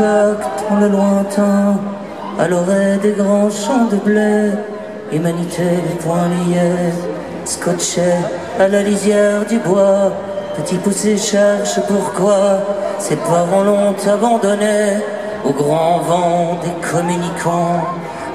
dans le lointain, à l'oreille des grands champs de blé, humanité les poings liés, scotché à la lisière du bois, petit poussé cherche pourquoi ses parents l'ont abandonné au grand vent des communicants.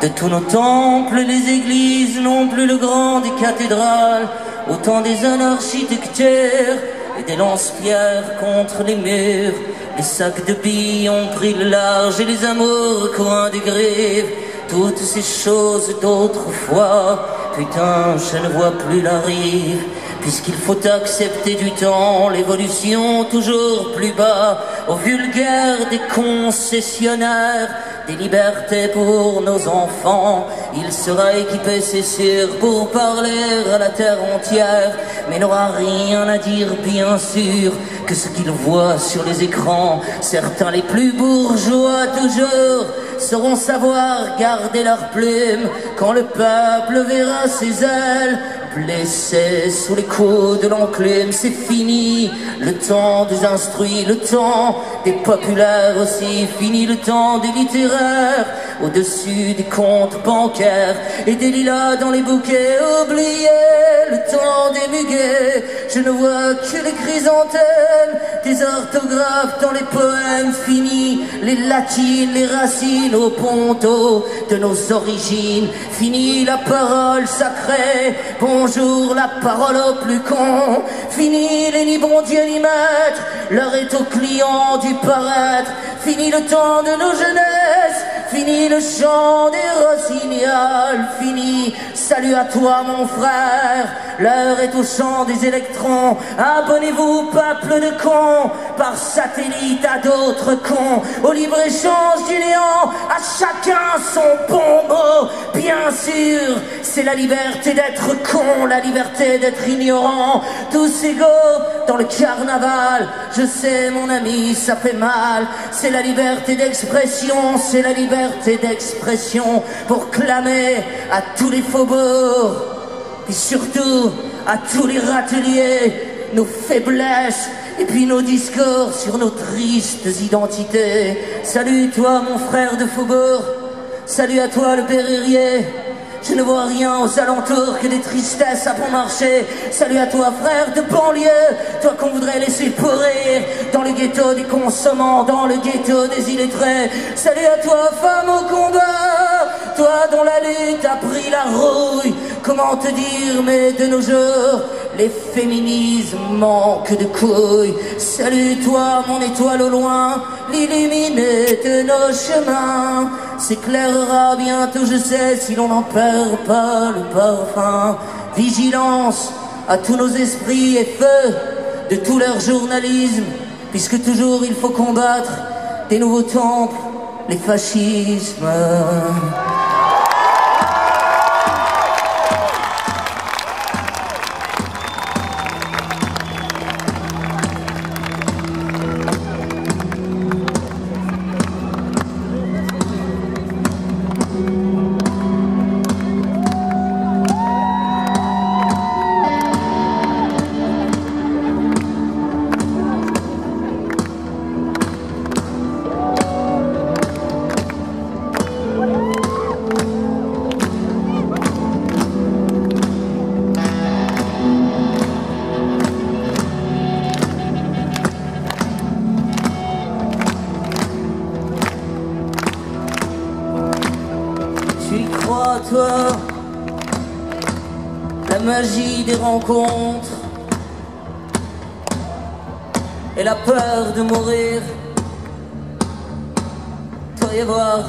De tous nos temples, les églises n'ont plus le grand des cathédrales, autant des anarchitectures des lance-pierres contre les murs. Les sacs de billes ont pris le large et les amours au coin des grives. Toutes ces choses d'autrefois, putain, je ne vois plus la rive. Puisqu'il faut accepter du temps, l'évolution toujours plus bas, au vulgaire des concessionnaires, des libertés pour nos enfants. Il sera équipé, c'est sûr, pour parler à la terre entière, mais n'aura rien à dire, bien sûr, que ce qu'il voit sur les écrans. Certains les plus bourgeois, toujours, sauront savoir garder leurs plumes quand le peuple verra ses ailes blessés sous les coups de l'enclume, c'est fini. Le temps des instruits, le temps des populaires aussi, fini le temps des littéraires, au-dessus des comptes bancaires et des lilas dans les bouquets, oublié le temps des muguets. Je ne vois que les chrysanthèmes, des orthographes dans les poèmes finis, les latines, les racines au ponto de nos origines. Fini la parole sacrée, bonjour la parole au plus con. Fini les ni bon Dieu ni maître, l'heure est au client du paraître. Fini le temps de nos jeunesses, fini le chant des rossignols, fini. Salut à toi mon frère, l'heure est au chant des électrons. Abonnez-vous peuple de cons, par satellite à d'autres cons, au libre-échange du néant, à chacun son bon mot. Bien sûr, c'est la liberté d'être con, la liberté d'être ignorant, tous égaux dans le carnaval. Je sais mon ami, ça fait mal, c'est la liberté d'expression, c'est la liberté d'expression pour clamer à tous les faubourgs, et surtout à tous les râteliers, nos faiblesses et puis nos discours sur nos tristes identités. Salut toi mon frère de faubourg, salut à toi le péririer. Je ne vois rien aux alentours que des tristesses à bon marché. Salut à toi, frère de banlieue, toi qu'on voudrait laisser pourrir dans le ghetto des consommants, dans le ghetto des illettrés. Salut à toi, femme au combat, toi dont la lutte a pris la rouille. Comment te dire, mais de nos jours, les féminismes manquent de couilles. Salut toi, mon étoile au loin, l'illuminé de nos chemins. S'éclairera bientôt, je sais, si l'on n'en perd pas le parfum. Vigilance à tous nos esprits et feu de tout leur journalisme, puisque toujours il faut combattre des nouveaux temples, les fascismes. Et la peur de mourir. Y avoir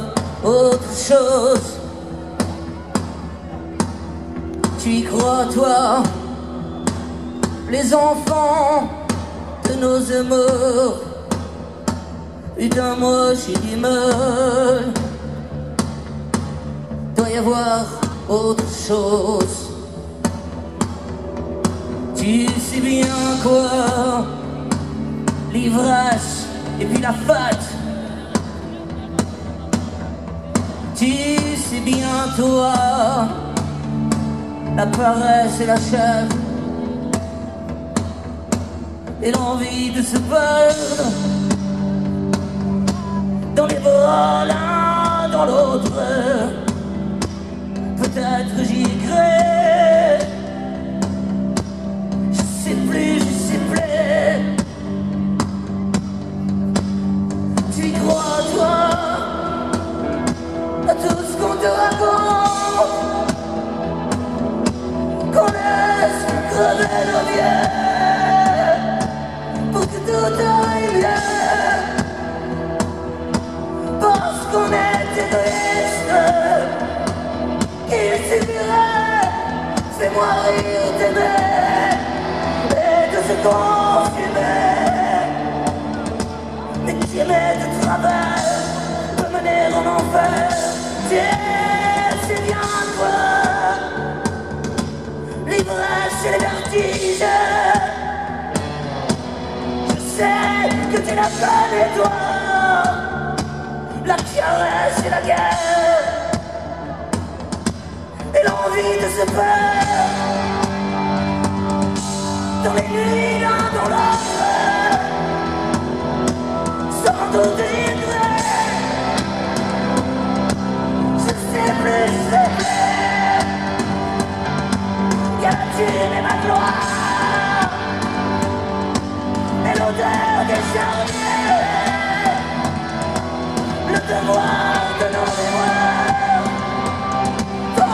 autre chose. Tu y crois, toi, les enfants de nos amours. Putain, moi, j'ai du mal doit y avoir autre chose. Tu sais bien quoi? L'ivresse et puis la fête. Tu sais bien toi? La paresse et la chair. Et l'envie de se perdre dans les bras l'un dans l'autre. Peut-être laisse crever nos vieux pour que tout aille bien. Parce qu'on est égoïste, il suffirait, fais-moi rire t'aimer et de se consumer. Mais qui aimait de travers peut mener en enfer. Tiens, tu l'as pas toi. La caresse et la guerre. Et l'envie de se faire dans les nuits l'un dans l'autre. Sans doute regret je sais plus, je sais plus. Y'a la thune et ma gloire le devoir de nos mémoires. Ton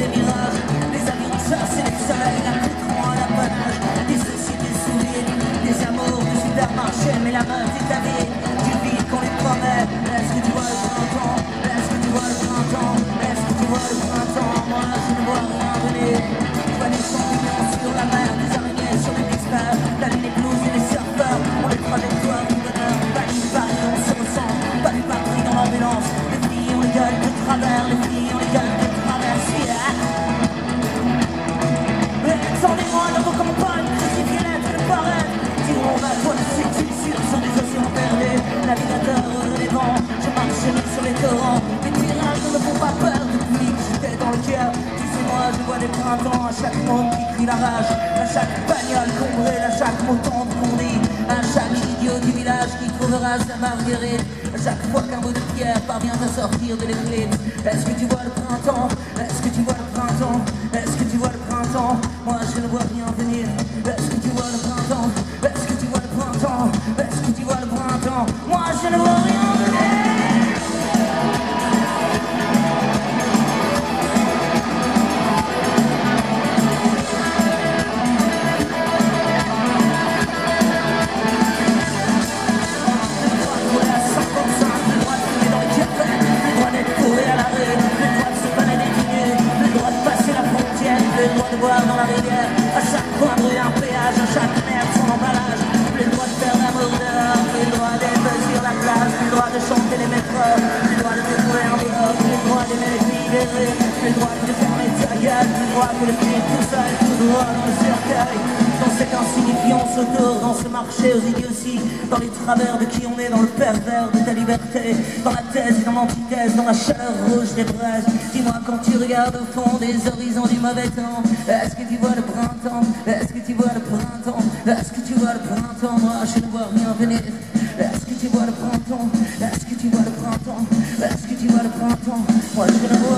live your life. Chaque monde qui crie la rage, à chaque bagnole brûle, à chaque mouton qu'on dit, à chaque idiot du village qui trouvera sa marguerite, à chaque fois qu'un bout de pierre parvient à sortir de l'éclipse. Est-ce que tu vois le printemps? Est-ce que tu vois le printemps? Est-ce que tu vois le printemps? Moi je ne vois rien chaque mère son Plus le droit de faire la mauvaise Plus le droit d'être sur la plage Plus le droit de chanter les maîtres Plus le droit de découvrir en dehors Plus le droit d'aimer les filles les Plus le droit de fermer sa gueule Plus le droit que le finir tout seul Tout droit dans le cercueil C'est insignifiant s'auto dans ce marché aux idioties Dans les travers de qui on est, dans le pervers de ta liberté Dans la thèse et dans l'antithèse, dans la chaleur rouge des braises. Dis-moi quand tu regardes au fond des horizons du mauvais temps Est-ce que tu vois le printemps? Est-ce que tu vois le printemps? Est-ce que tu vois le printemps? Moi je ne vois rien venir. Est-ce que tu vois le printemps? Est-ce que tu vois le printemps? Est-ce que tu vois le printemps? Moi je ne vois